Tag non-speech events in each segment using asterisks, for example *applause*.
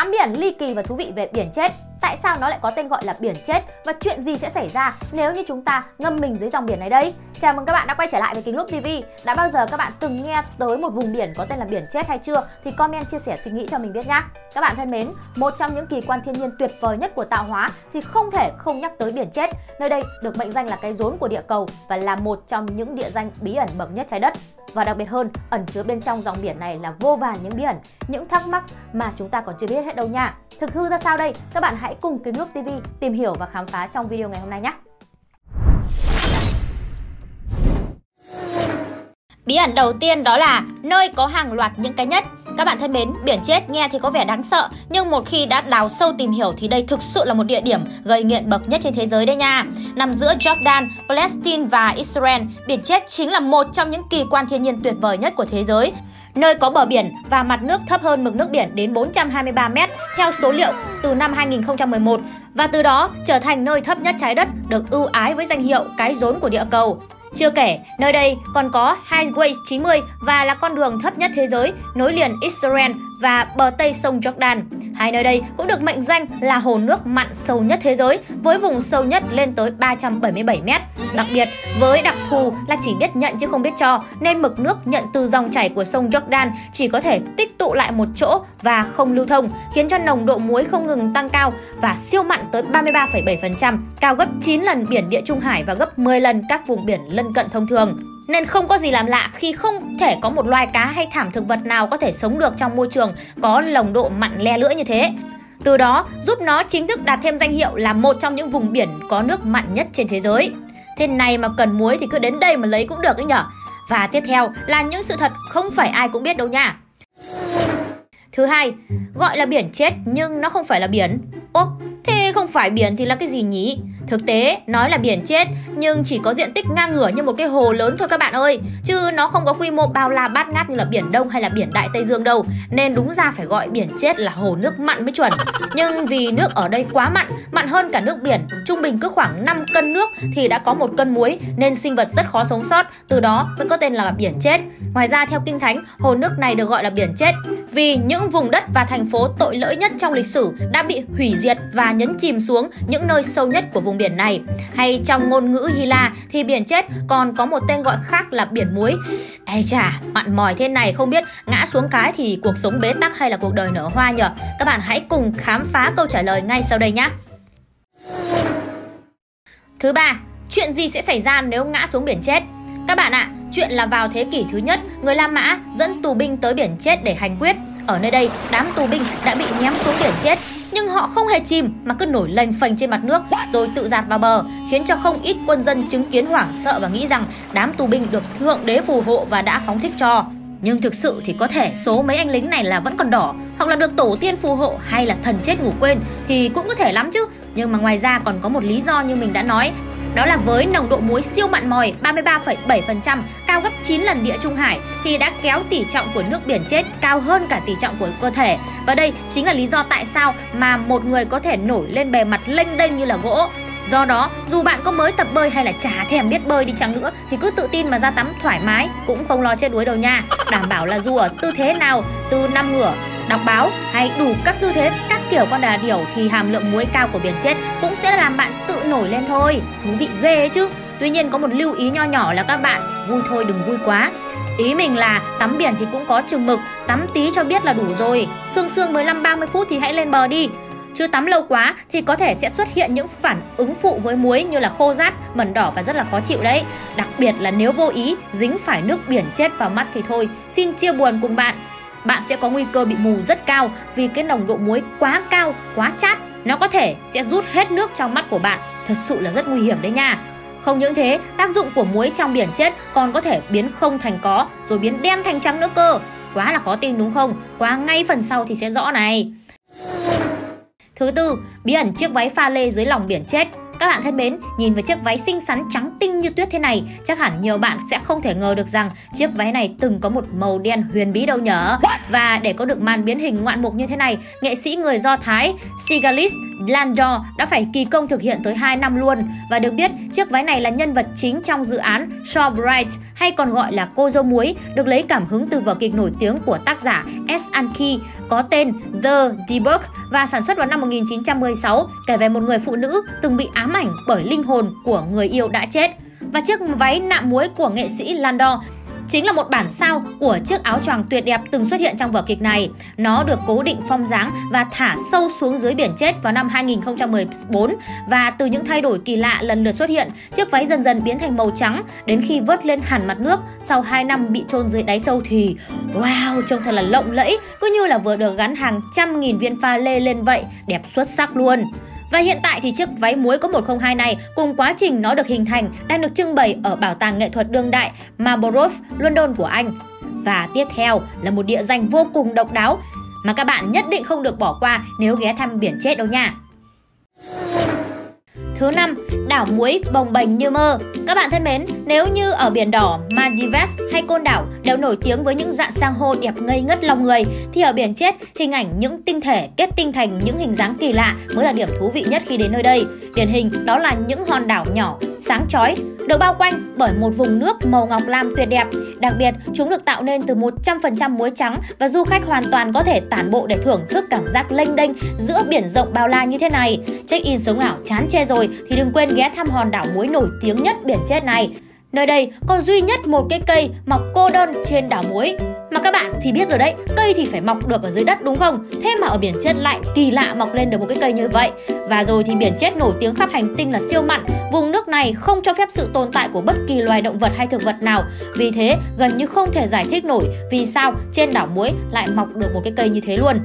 8 biển ly kỳ và thú vị về biển chết. Tại sao nó lại có tên gọi là biển chết và chuyện gì sẽ xảy ra nếu như chúng ta ngâm mình dưới dòng biển này đây? Chào mừng các bạn đã quay trở lại với Kính Lúc TV. Đã bao giờ các bạn từng nghe tới một vùng biển có tên là biển chết hay chưa? Thì comment chia sẻ suy nghĩ cho mình biết nhé. Các bạn thân mến, một trong những kỳ quan thiên nhiên tuyệt vời nhất của tạo hóa thì không thể không nhắc tới biển chết. Nơi đây được mệnh danh là cái rốn của địa cầu và là một trong những địa danh bí ẩn bậc nhất trái đất. Và đặc biệt hơn, ẩn chứa bên trong dòng biển này là vô vàn những bí ẩn, những thắc mắc mà chúng ta còn chưa biết hết đâu nha. Thực hư ra sao đây? Các bạn hãy cùng Kính nước TV tìm hiểu và khám phá trong video ngày hôm nay nhé. Bí ẩn đầu tiên đó là nơi có hàng loạt những cái nhất. Các bạn thân mến, biển chết nghe thì có vẻ đáng sợ, nhưng một khi đã đào sâu tìm hiểu thì đây thực sự là một địa điểm gây nghiện bậc nhất trên thế giới đấy nha. Nằm giữa Jordan, Palestine và Israel, biển chết chính là một trong những kỳ quan thiên nhiên tuyệt vời nhất của thế giới nơi có bờ biển và mặt nước thấp hơn mực nước biển đến 423 mét theo số liệu từ năm 2011 và từ đó trở thành nơi thấp nhất trái đất được ưu ái với danh hiệu cái rốn của địa cầu. Chưa kể, nơi đây còn có Highway 90 và là con đường thấp nhất thế giới nối liền Israel và bờ Tây sông Jordan. Hai nơi đây cũng được mệnh danh là hồ nước mặn sâu nhất thế giới với vùng sâu nhất lên tới 377 mét. Đặc biệt, với đặc thù là chỉ biết nhận chứ không biết cho nên mực nước nhận từ dòng chảy của sông Jordan chỉ có thể tích tụ lại một chỗ và không lưu thông, khiến cho nồng độ muối không ngừng tăng cao và siêu mặn tới 33,7%, cao gấp 9 lần biển Địa Trung Hải và gấp 10 lần các vùng biển lân cận thông thường. Nên không có gì làm lạ khi không thể có một loài cá hay thảm thực vật nào có thể sống được trong môi trường có nồng độ mặn le lưỡi như thế. Từ đó giúp nó chính thức đạt thêm danh hiệu là một trong những vùng biển có nước mặn nhất trên thế giới. Thế này mà cần muối thì cứ đến đây mà lấy cũng được ấy nhở. Và tiếp theo là những sự thật không phải ai cũng biết đâu nha. Thứ hai, gọi là biển chết nhưng nó không phải là biển. Ô, thế không phải biển thì là cái gì nhỉ? Thực tế, nói là biển chết nhưng chỉ có diện tích ngang ngửa như một cái hồ lớn thôi các bạn ơi. Chứ nó không có quy mô bao la bát ngát như là biển Đông hay là biển Đại Tây Dương đâu. Nên đúng ra phải gọi biển chết là hồ nước mặn mới chuẩn. Nhưng vì nước ở đây quá mặn, mặn hơn cả nước biển Trung bình cứ khoảng 5 cân nước thì đã có một cân muối Nên sinh vật rất khó sống sót, từ đó mới có tên là biển chết. Ngoài ra theo Kinh Thánh, hồ nước này được gọi là biển chết Vì những vùng đất và thành phố tội lỗi nhất trong lịch sử đã bị hủy diệt và nhấn chìm xuống những nơi sâu nhất của vùng biển này. Hay trong ngôn ngữ Hy La thì biển chết còn có một tên gọi khác là biển muối. Ê chà, mặn mòi thế này không biết ngã xuống cái thì cuộc sống bế tắc hay là cuộc đời nở hoa nhở? Các bạn hãy cùng khám phá câu trả lời ngay sau đây nhé. Thứ ba, chuyện gì sẽ xảy ra nếu ngã xuống biển chết? Các bạn ạ, à, chuyện là vào thế kỷ thứ nhất, người La Mã dẫn tù binh tới biển chết để hành quyết. Ở nơi đây, đám tù binh đã bị ném xuống biển chết nhưng họ không hề chìm mà cứ nổi lềnh phành trên mặt nước rồi tự giạt vào bờ, khiến cho không ít quân dân chứng kiến hoảng sợ và nghĩ rằng đám tù binh được thượng đế phù hộ và đã phóng thích cho. Nhưng thực sự thì có thể số mấy anh lính này là vẫn còn đỏ Hoặc là được tổ tiên phù hộ hay là thần chết ngủ quên Thì cũng có thể lắm chứ Nhưng mà ngoài ra còn có một lý do như mình đã nói đó là với nồng độ muối siêu mặn mòi 33,7%, cao gấp 9 lần địa Trung Hải thì đã kéo tỷ trọng của nước biển chết cao hơn cả tỷ trọng của cơ thể. Và đây chính là lý do tại sao mà một người có thể nổi lên bề mặt lênh đênh như là gỗ Do đó, dù bạn có mới tập bơi hay là chả thèm biết bơi đi chăng nữa thì cứ tự tin mà ra tắm thoải mái, cũng không lo chết đuối đâu nha. Đảm bảo là dù ở tư thế nào, từ năm ngửa, đọc báo hay đủ các tư thế các kiểu con đà điểu thì hàm lượng muối cao của biển chết cũng sẽ làm bạn tự nổi lên thôi. Thú vị ghê chứ. Tuy nhiên có một lưu ý nho nhỏ là các bạn vui thôi đừng vui quá. Ý mình là tắm biển thì cũng có chừng mực, tắm tí cho biết là đủ rồi. Sương sương 15 30 phút thì hãy lên bờ đi. Chứ tắm lâu quá thì có thể sẽ xuất hiện những phản ứng phụ với muối như là khô rát, mẩn đỏ và rất là khó chịu đấy. Đặc biệt là nếu vô ý dính phải nước biển chết vào mắt thì thôi, xin chia buồn cùng bạn. Bạn sẽ có nguy cơ bị mù rất cao vì cái nồng độ muối quá cao, quá chát. Nó có thể sẽ rút hết nước trong mắt của bạn. Thật sự là rất nguy hiểm đấy nha. Không những thế, tác dụng của muối trong biển chết còn có thể biến không thành có rồi biến đen thành trắng nữa cơ. Quá là khó tin đúng không? Qua ngay phần sau thì sẽ rõ này. Thứ tư, bí ẩn chiếc váy pha lê dưới lòng biển chết. Các bạn thân mến, nhìn vào chiếc váy xinh xắn trắng tinh như tuyết thế này, chắc hẳn nhiều bạn sẽ không thể ngờ được rằng chiếc váy này từng có một màu đen huyền bí đâu nhở. Và để có được màn biến hình ngoạn mục như thế này, nghệ sĩ người Do Thái Sigalis Landor đã phải kỳ công thực hiện tới 2 năm luôn và được biết, chiếc váy này là nhân vật chính trong dự án Shaw Bright hay còn gọi là Cô dâu muối, được lấy cảm hứng từ vở kịch nổi tiếng của tác giả S. Anki, có tên The Debug, và sản xuất vào năm 1916 kể về một người phụ nữ từng bị ám ảnh bởi linh hồn của người yêu đã chết. Và chiếc váy nạm muối của nghệ sĩ Landor chính là một bản sao của chiếc áo choàng tuyệt đẹp từng xuất hiện trong vở kịch này. Nó được cố định phong dáng và thả sâu xuống dưới biển chết vào năm 2014 và từ những thay đổi kỳ lạ lần lượt xuất hiện, chiếc váy dần dần biến thành màu trắng đến khi vớt lên hẳn mặt nước sau 2 năm bị chôn dưới đáy sâu thì wow, trông thật là lộng lẫy, cứ như là vừa được gắn hàng trăm nghìn viên pha lê lên vậy, đẹp xuất sắc luôn. Và hiện tại thì chiếc váy muối có 102 này cùng quá trình nó được hình thành đang được trưng bày ở Bảo tàng nghệ thuật đương đại Marlborough, London của Anh. Và tiếp theo là một địa danh vô cùng độc đáo mà các bạn nhất định không được bỏ qua nếu ghé thăm biển chết đâu nha. Thứ năm, đảo muối bồng bềnh như mơ. Các bạn thân mến, nếu như ở biển đỏ, Maldives hay Côn Đảo đều nổi tiếng với những dạng san hô đẹp ngây ngất lòng người, thì ở biển chết, hình ảnh những tinh thể kết tinh thành những hình dáng kỳ lạ mới là điểm thú vị nhất khi đến nơi đây. Điển hình đó là những hòn đảo nhỏ, sáng chói, được bao quanh bởi một vùng nước màu ngọc lam tuyệt đẹp. Đặc biệt, chúng được tạo nên từ 100% muối trắng và du khách hoàn toàn có thể tản bộ để thưởng thức cảm giác lênh đênh giữa biển rộng bao la như thế này. Check-in sống ảo chán chê rồi thì đừng quên ghé thăm hòn đảo muối nổi tiếng nhất biển chết này. Nơi đây có duy nhất một cái cây mọc cô đơn trên đảo muối. Mà các bạn thì biết rồi đấy, cây thì phải mọc được ở dưới đất đúng không? Thế mà ở biển chết lại kỳ lạ mọc lên được một cái cây như vậy. Và rồi thì biển chết nổi tiếng khắp hành tinh là siêu mặn. Vùng nước này không cho phép sự tồn tại của bất kỳ loài động vật hay thực vật nào. Vì thế gần như không thể giải thích nổi vì sao trên đảo muối lại mọc được một cái cây như thế luôn.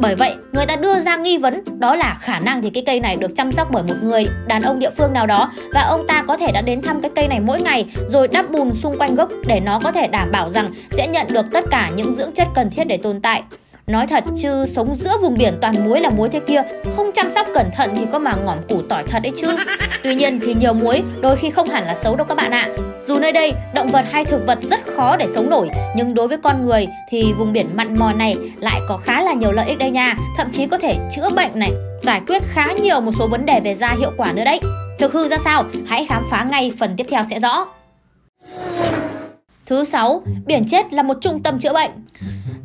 Bởi vậy, người ta đưa ra nghi vấn đó là khả năng thì cái cây này được chăm sóc bởi một người đàn ông địa phương nào đó và ông ta có thể đã đến thăm cái cây này mỗi ngày rồi đắp bùn xung quanh gốc để nó có thể đảm bảo rằng sẽ nhận được tất cả những dưỡng chất cần thiết để tồn tại. Nói thật chứ sống giữa vùng biển toàn muối là muối thế kia Không chăm sóc cẩn thận thì có mà ngỏm củ tỏi thật đấy chứ. *laughs* Tuy nhiên thì nhiều muối đôi khi không hẳn là xấu đâu các bạn ạ. Dù nơi đây động vật hay thực vật rất khó để sống nổi Nhưng đối với con người thì vùng biển mặn mò này lại có khá là nhiều lợi ích đây nha. Thậm chí có thể chữa bệnh này Giải quyết khá nhiều một số vấn đề về da hiệu quả nữa đấy. Thực hư ra sao? Hãy khám phá ngay phần tiếp theo sẽ rõ Thứ sáu, biển chết là một trung tâm chữa bệnh.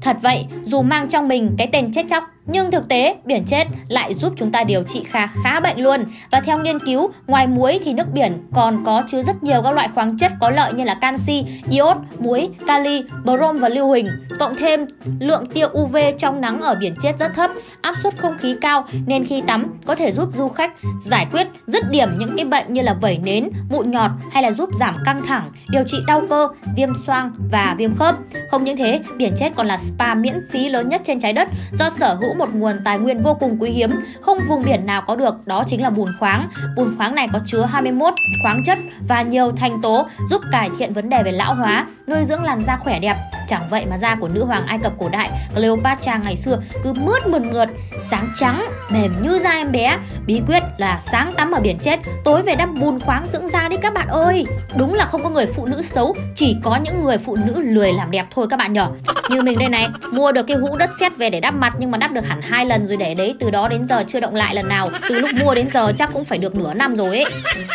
Thật vậy, dù mang trong mình cái tên chết chóc nhưng thực tế, biển chết lại giúp chúng ta điều trị khá khá bệnh luôn. Và theo nghiên cứu, ngoài muối thì nước biển còn có chứa rất nhiều các loại khoáng chất có lợi như là canxi, iốt, muối, kali, brom và lưu huỳnh. Cộng thêm lượng tia UV trong nắng ở biển chết rất thấp, áp suất không khí cao nên khi tắm có thể giúp du khách giải quyết dứt điểm những cái bệnh như là vẩy nến, mụn nhọt hay là giúp giảm căng thẳng, điều trị đau cơ, viêm xoang và viêm khớp. Không những thế, biển chết còn là spa miễn phí lớn nhất trên trái đất do sở hữu một nguồn tài nguyên vô cùng quý hiếm, không vùng biển nào có được, đó chính là bùn khoáng. Bùn khoáng này có chứa 21 khoáng chất và nhiều thành tố giúp cải thiện vấn đề về lão hóa, nuôi dưỡng làn da khỏe đẹp. Chẳng vậy mà da của nữ hoàng Ai Cập cổ đại Cleopatra ngày xưa cứ mướt mượt mượt, sáng trắng, mềm như da em bé. Bí quyết là sáng tắm ở biển chết, tối về đắp bùn khoáng dưỡng da đi các bạn ơi. Đúng là không có người phụ nữ xấu, chỉ có những người phụ nữ lười làm đẹp thôi các bạn nhỏ. Như mình đây này, mua được cái hũ đất sét về để đắp mặt nhưng mà đắp được hẳn hai lần rồi để đấy từ đó đến giờ chưa động lại lần nào từ lúc mua đến giờ chắc cũng phải được nửa năm rồi ấy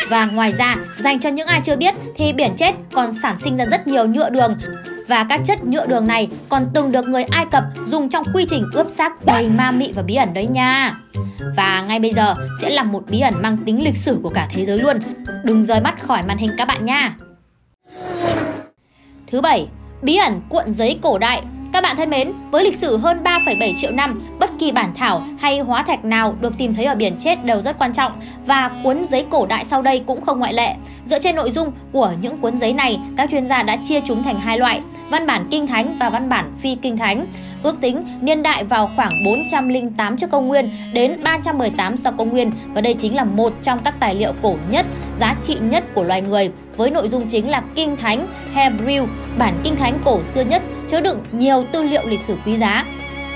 và ngoài ra dành cho những ai chưa biết thì biển chết còn sản sinh ra rất nhiều nhựa đường và các chất nhựa đường này còn từng được người Ai Cập dùng trong quy trình ướp xác đầy ma mị và bí ẩn đấy nha. Và ngay bây giờ sẽ là một bí ẩn mang tính lịch sử của cả thế giới luôn. Đừng rời mắt khỏi màn hình các bạn nha. Thứ bảy, bí ẩn cuộn giấy cổ đại các bạn thân mến, với lịch sử hơn 3,7 triệu năm, bất kỳ bản thảo hay hóa thạch nào được tìm thấy ở biển chết đều rất quan trọng và cuốn giấy cổ đại sau đây cũng không ngoại lệ. Dựa trên nội dung của những cuốn giấy này, các chuyên gia đã chia chúng thành hai loại, văn bản kinh thánh và văn bản phi kinh thánh. Ước tính niên đại vào khoảng 408 trước công nguyên đến 318 sau công nguyên và đây chính là một trong các tài liệu cổ nhất, giá trị nhất của loài người với nội dung chính là Kinh Thánh Hebrew, bản Kinh Thánh cổ xưa nhất chứa đựng nhiều tư liệu lịch sử quý giá.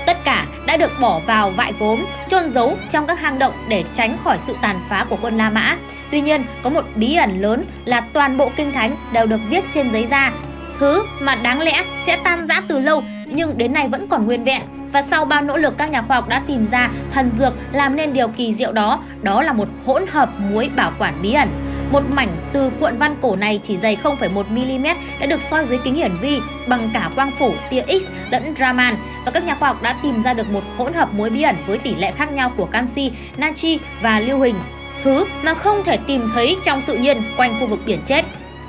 Tất cả đã được bỏ vào vại gốm, chôn giấu trong các hang động để tránh khỏi sự tàn phá của quân La Mã. Tuy nhiên, có một bí ẩn lớn là toàn bộ kinh thánh đều được viết trên giấy da, thứ mà đáng lẽ sẽ tan rã từ lâu nhưng đến nay vẫn còn nguyên vẹn và sau bao nỗ lực các nhà khoa học đã tìm ra thần dược làm nên điều kỳ diệu đó, đó là một hỗn hợp muối bảo quản bí ẩn. Một mảnh từ cuộn văn cổ này chỉ dày 0,1mm đã được soi dưới kính hiển vi bằng cả quang phổ, tia X lẫn Raman và các nhà khoa học đã tìm ra được một hỗn hợp muối bí ẩn với tỷ lệ khác nhau của canxi, natri và lưu huỳnh, thứ mà không thể tìm thấy trong tự nhiên quanh khu vực biển chết.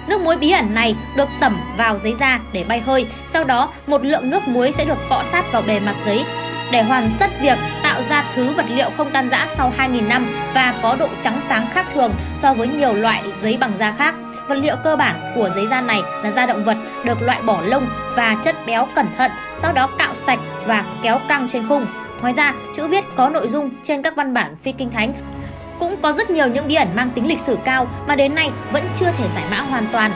Nước muối bí ẩn này được tẩm vào giấy da để bay hơi, sau đó một lượng nước muối sẽ được cọ sát vào bề mặt giấy để hoàn tất việc tạo ra thứ vật liệu không tan rã sau 2.000 năm và có độ trắng sáng khác thường so với nhiều loại giấy bằng da khác. Vật liệu cơ bản của giấy da này là da động vật được loại bỏ lông và chất béo cẩn thận, sau đó cạo sạch và kéo căng trên khung. Ngoài ra, chữ viết có nội dung trên các văn bản phi kinh thánh cũng có rất nhiều những bí ẩn mang tính lịch sử cao mà đến nay vẫn chưa thể giải mã hoàn toàn.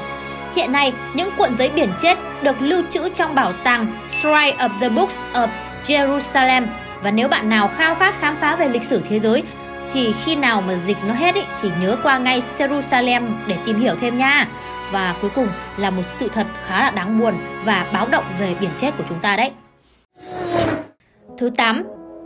Hiện nay, những cuộn giấy biển chết được lưu trữ trong bảo tàng Shrine of the Books of Jerusalem và nếu bạn nào khao khát khám phá về lịch sử thế giới thì khi nào mà dịch nó hết ý, thì nhớ qua ngay Jerusalem để tìm hiểu thêm nha. Và cuối cùng là một sự thật khá là đáng buồn và báo động về biển chết của chúng ta đấy. Thứ 8.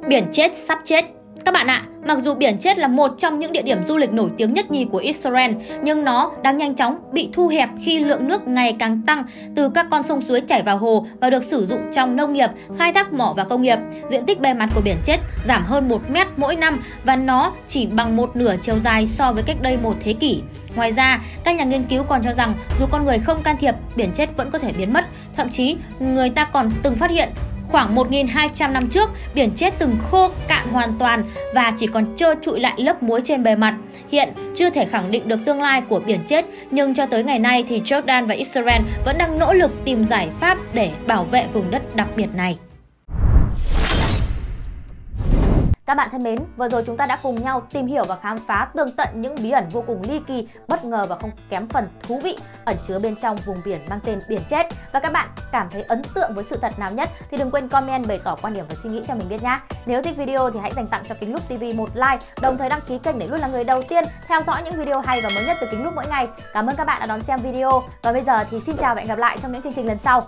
Biển chết sắp chết các bạn ạ, à, mặc dù biển chết là một trong những địa điểm du lịch nổi tiếng nhất nhì của Israel, nhưng nó đang nhanh chóng bị thu hẹp khi lượng nước ngày càng tăng từ các con sông suối chảy vào hồ và được sử dụng trong nông nghiệp, khai thác mỏ và công nghiệp. Diện tích bề mặt của biển chết giảm hơn 1 mét mỗi năm và nó chỉ bằng một nửa chiều dài so với cách đây một thế kỷ. Ngoài ra, các nhà nghiên cứu còn cho rằng dù con người không can thiệp, biển chết vẫn có thể biến mất. Thậm chí, người ta còn từng phát hiện Khoảng 1.200 năm trước, biển chết từng khô cạn hoàn toàn và chỉ còn trơ trụi lại lớp muối trên bề mặt. Hiện chưa thể khẳng định được tương lai của biển chết, nhưng cho tới ngày nay thì Jordan và Israel vẫn đang nỗ lực tìm giải pháp để bảo vệ vùng đất đặc biệt này. Các bạn thân mến, vừa rồi chúng ta đã cùng nhau tìm hiểu và khám phá tường tận những bí ẩn vô cùng ly kỳ, bất ngờ và không kém phần thú vị ẩn chứa bên trong vùng biển mang tên biển chết. Và các bạn cảm thấy ấn tượng với sự thật nào nhất thì đừng quên comment bày tỏ quan điểm và suy nghĩ cho mình biết nhé. Nếu thích video thì hãy dành tặng cho Kính Lúc TV một like, đồng thời đăng ký kênh để luôn là người đầu tiên theo dõi những video hay và mới nhất từ Kính Lúc mỗi ngày. Cảm ơn các bạn đã đón xem video và bây giờ thì xin chào và hẹn gặp lại trong những chương trình lần sau.